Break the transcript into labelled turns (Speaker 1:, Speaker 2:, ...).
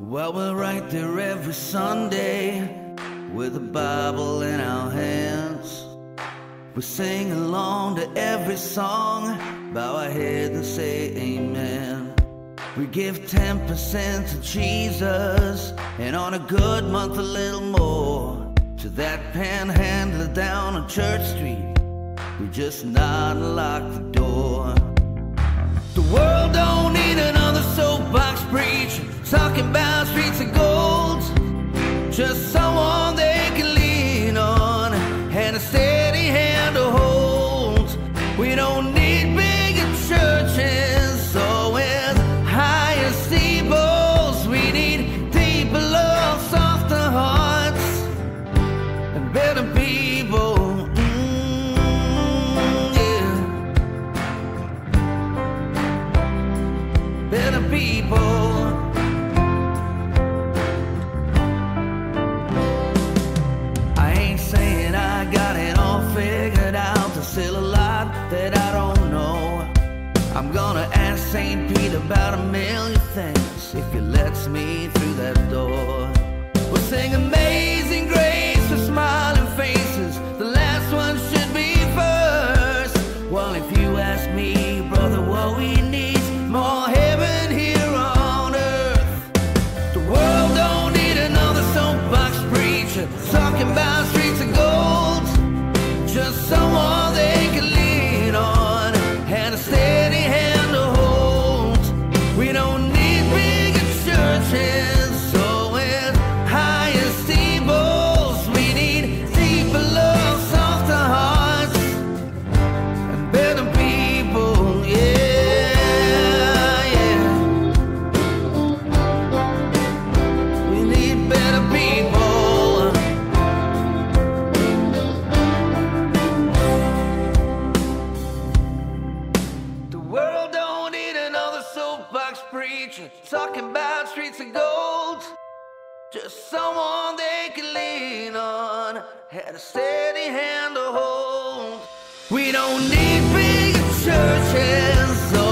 Speaker 1: Well, we're right there every Sunday with a Bible in our hands. We sing along to every song, bow our head and say amen. We give 10% to Jesus, and on a good month, a little more. To that panhandler down on Church Street, we just nod and lock the door. The world don't need another soapbox preacher talking about better people. Mm, yeah. better people. I ain't saying I got it all figured out. There's still a lot that I don't know. I'm gonna ask St. Pete about a million things if he lets me through that door. Preacher talking about streets of gold. Just someone they can lean on, had a steady hand to hold. We don't need big churches